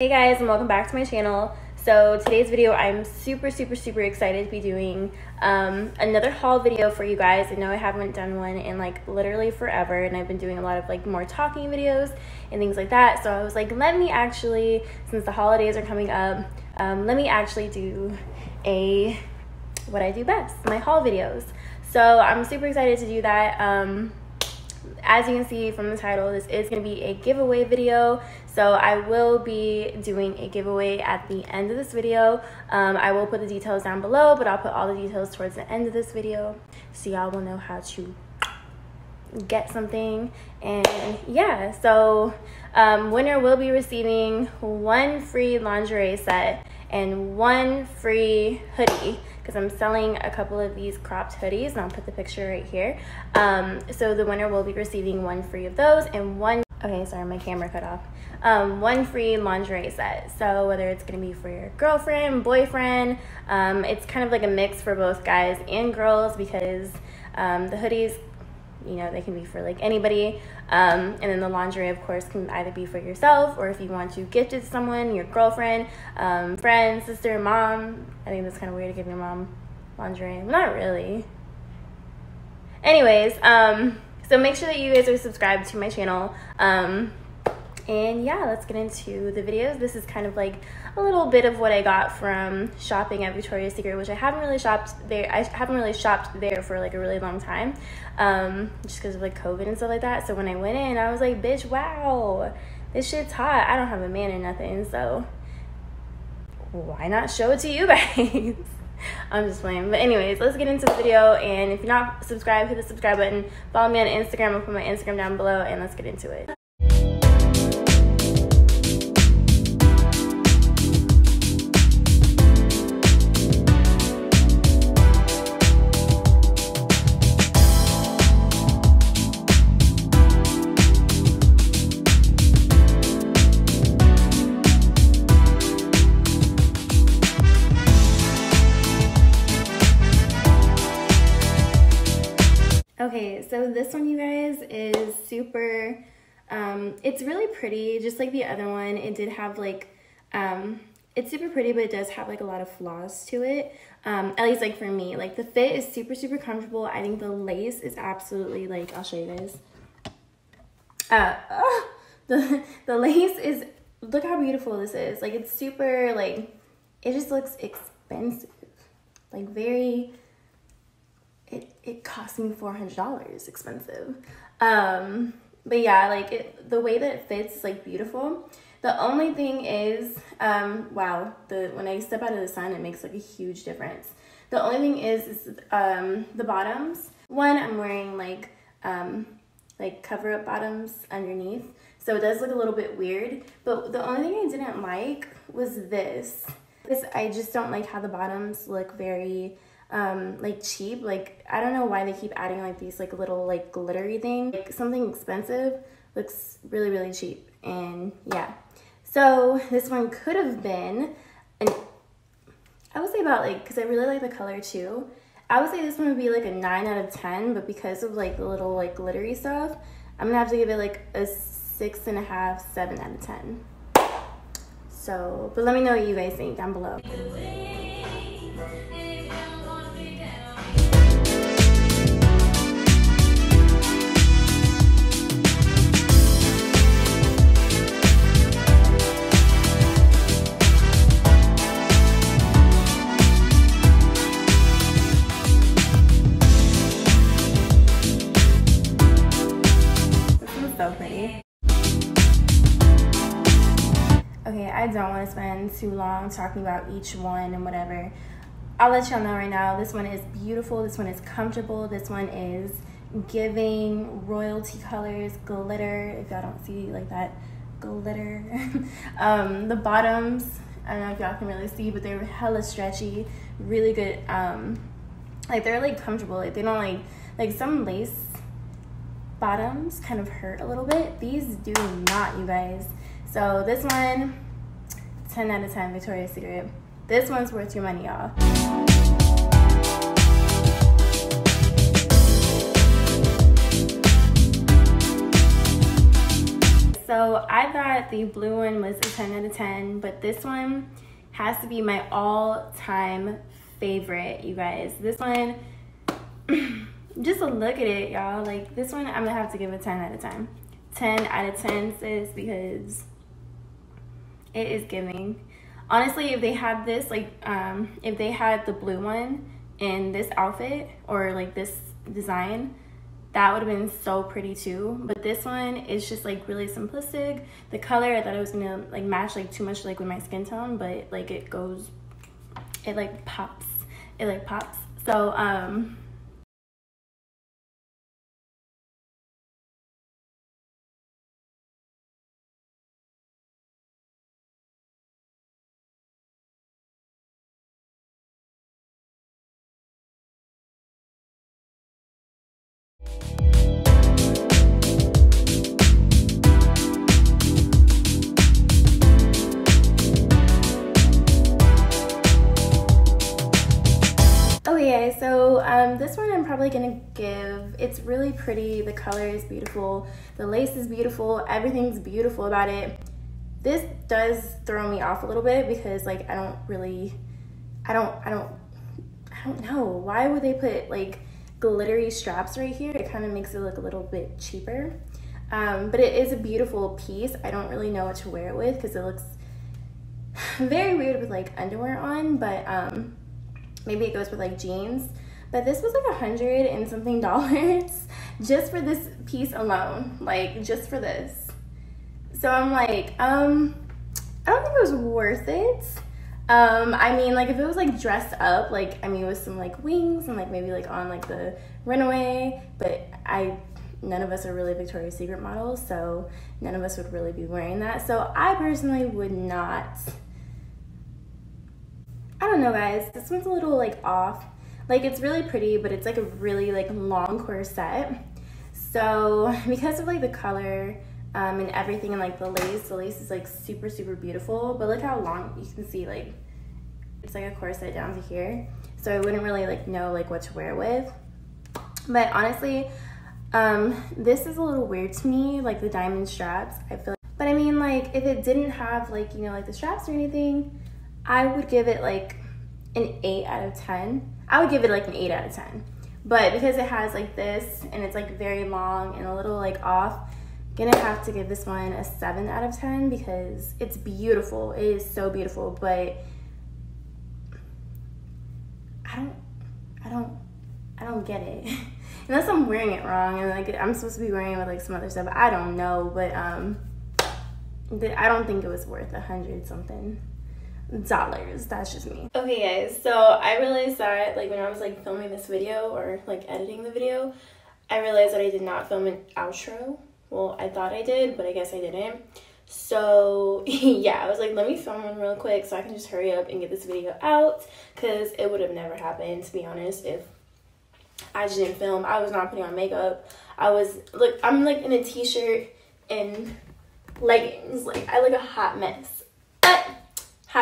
Hey guys and welcome back to my channel. So today's video I'm super super super excited to be doing um, another haul video for you guys. I know I haven't done one in like literally forever and I've been doing a lot of like more talking videos and things like that. So I was like let me actually since the holidays are coming up um, let me actually do a what I do best my haul videos. So I'm super excited to do that. Um, as you can see from the title, this is going to be a giveaway video. So I will be doing a giveaway at the end of this video. Um, I will put the details down below, but I'll put all the details towards the end of this video so y'all will know how to get something. And yeah, so um, winner will be receiving one free lingerie set and one free hoodie because I'm selling a couple of these cropped hoodies and I'll put the picture right here. Um, so the winner will be receiving one free of those and one, okay, sorry, my camera cut off. Um, one free lingerie set. So whether it's gonna be for your girlfriend, boyfriend, um, it's kind of like a mix for both guys and girls because um, the hoodies you know they can be for like anybody. Um, and then the lingerie of course can either be for yourself or if you want to gift it to someone your girlfriend um, friend sister mom. I think that's kind of weird to give your mom lingerie. Not really. Anyways um, so make sure that you guys are subscribed to my channel. Um, and yeah, let's get into the videos. This is kind of like a little bit of what I got from shopping at Victoria's Secret, which I haven't really shopped there. I haven't really shopped there for like a really long time, um, just because of like COVID and stuff like that. So when I went in, I was like, bitch, wow, this shit's hot. I don't have a man or nothing, so why not show it to you guys? I'm just playing. But anyways, let's get into the video. And if you're not subscribed, hit the subscribe button. Follow me on Instagram. I'll put my Instagram down below and let's get into it. So this one, you guys, is super, um, it's really pretty, just like the other one. It did have like, um, it's super pretty, but it does have like a lot of flaws to it. Um, at least like for me, like the fit is super, super comfortable. I think the lace is absolutely like, I'll show you guys. Uh, oh, the, the lace is, look how beautiful this is. Like it's super like, it just looks expensive, like very, it, it cost me $400 expensive. Um but yeah like it, the way that it fits is like beautiful. The only thing is um wow the when i step out of the sun it makes like a huge difference. The only thing is is um the bottoms. One i'm wearing like um like cover up bottoms underneath so it does look a little bit weird. But the only thing i didn't like was this. This i just don't like how the bottoms look very um, like cheap. Like I don't know why they keep adding like these like little like glittery thing. Like something expensive looks really really cheap. And yeah, so this one could have been I would say about like because I really like the color too. I would say this one would be like a nine out of ten, but because of like the little like glittery stuff, I'm gonna have to give it like a six and a half, seven out of ten. So, but let me know what you guys think down below. I don't want to spend too long talking about each one and whatever. I'll let y'all know right now. This one is beautiful. This one is comfortable. This one is giving royalty colors, glitter. If y'all don't see like that, glitter. um, the bottoms, I don't know if y'all can really see, but they're hella stretchy. Really good. Um, like they're like comfortable. Like they don't like like some lace bottoms kind of hurt a little bit. These do not, you guys. So this one 10 out of 10 Victoria's Secret. This one's worth your money, y'all. so I thought the blue one was a 10 out of 10, but this one has to be my all-time favorite, you guys. This one, just look at it, y'all. Like, this one, I'm gonna have to give a 10 out of 10. 10 out of 10, sis, because it is giving. Honestly, if they had this, like, um, if they had the blue one in this outfit, or, like, this design, that would have been so pretty too. But this one is just like really simplistic. The color i thought it was gonna like match like too much like with my skin tone but like it goes it like pops. It like pops. So um um, this one I'm probably gonna give, it's really pretty, the color is beautiful, the lace is beautiful, everything's beautiful about it. This does throw me off a little bit because like I don't really, I don't, I don't, I don't know. Why would they put like glittery straps right here? It kind of makes it look a little bit cheaper. Um, but it is a beautiful piece. I don't really know what to wear it with because it looks very weird with like underwear on, but um, maybe it goes with like jeans. But this was like a hundred and something dollars just for this piece alone, like just for this. So I'm like, um, I don't think it was worth it. Um, I mean, like if it was like dressed up, like I mean, with some like wings and like maybe like on like the runway, but I, none of us are really Victoria's Secret models, so none of us would really be wearing that. So I personally would not I don't know guys, this one's a little like off. Like it's really pretty, but it's like a really like long corset. So because of like the color um, and everything and like the lace, the lace is like super, super beautiful. But look how long you can see like, it's like a corset down to here. So I wouldn't really like know like what to wear with. But honestly, um, this is a little weird to me, like the diamond straps. I feel like, but I mean like if it didn't have like, you know, like the straps or anything, I would give it like an 8 out of 10. I would give it like an 8 out of 10. But because it has like this and it's like very long and a little like off, gonna have to give this one a 7 out of 10 because it's beautiful. It is so beautiful, but I don't I don't I don't get it. Unless I'm wearing it wrong and like I'm supposed to be wearing it with like some other stuff. I don't know, but um I don't think it was worth a hundred something dollars. That's just me. Okay guys, so I realized that like when I was like filming this video or like editing the video, I realized that I did not film an outro. Well, I thought I did, but I guess I didn't. So yeah, I was like, let me film one real quick so I can just hurry up and get this video out because it would have never happened to be honest if I just didn't film. I was not putting on makeup. I was look, I'm like in a t-shirt and leggings. Like I look a hot mess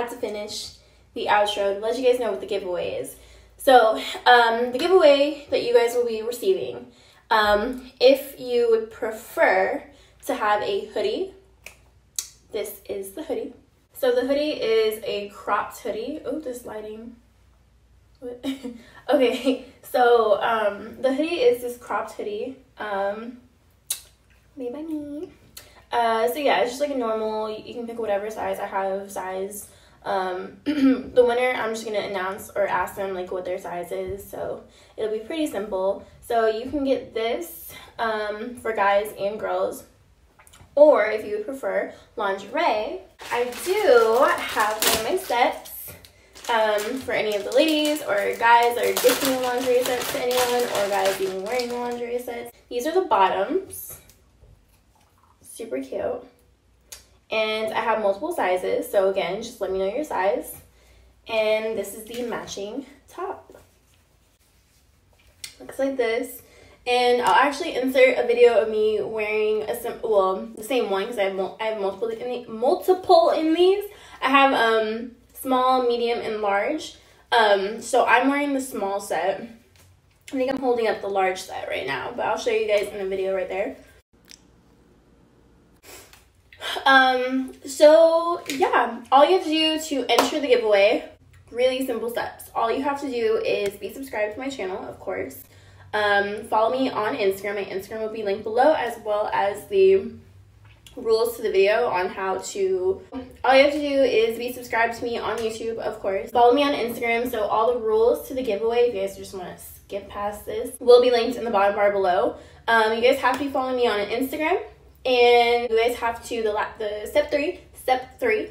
had to finish the outro to let you guys know what the giveaway is. So, um, the giveaway that you guys will be receiving, um, if you would prefer to have a hoodie, this is the hoodie. So the hoodie is a cropped hoodie. Oh, this lighting. okay, so um, the hoodie is this cropped hoodie um, made by me. Uh, so yeah, it's just like a normal, you can pick whatever size. I have size um, the winner, I'm just to announce or ask them like what their size is. So it'll be pretty simple. So you can get this um, for guys and girls. Or if you would prefer lingerie, I do have one of my sets um, for any of the ladies or guys that are gifting lingerie sets to anyone or guys even wearing lingerie sets. These are the bottoms. Super cute. And I have multiple sizes, so again, just let me know your size. And this is the matching top. Looks like this. And I'll actually insert a video of me wearing a sim well the same one because I have I have multiple in the, multiple in these. I have um small, medium, and large. Um, so I'm wearing the small set. I think I'm holding up the large set right now, but I'll show you guys in the video right there. Um, so yeah, all you have to do to enter the giveaway, really simple steps. All you have to do is be subscribed to my channel, of course. Um, follow me on Instagram. My Instagram will be linked below as well as the rules to the video on how to all you have to do is be subscribed to me on youtube of course follow me on instagram so all the rules to the giveaway if you guys just want to skip past this will be linked in the bottom bar below um, you guys have to be following me on instagram and you guys have to the the step three step three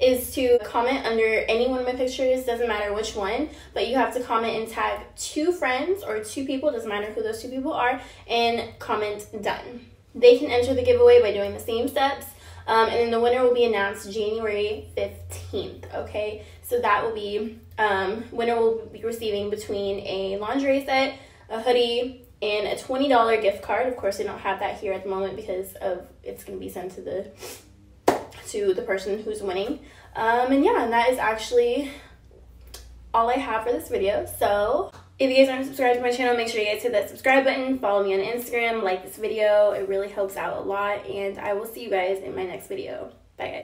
is to comment under any one of my pictures doesn't matter which one but you have to comment and tag two friends or two people doesn't matter who those two people are and comment done they can enter the giveaway by doing the same steps. Um, and then the winner will be announced January 15th, okay? So that will be, um, winner will be receiving between a lingerie set, a hoodie, and a $20 gift card. Of course, they don't have that here at the moment because of it's going to be sent to the to the person who's winning. Um, and yeah, and that is actually all I have for this video. So if you guys aren't subscribed to my channel, make sure you guys hit that subscribe button, follow me on Instagram, like this video. It really helps out a lot, and I will see you guys in my next video. Bye, guys.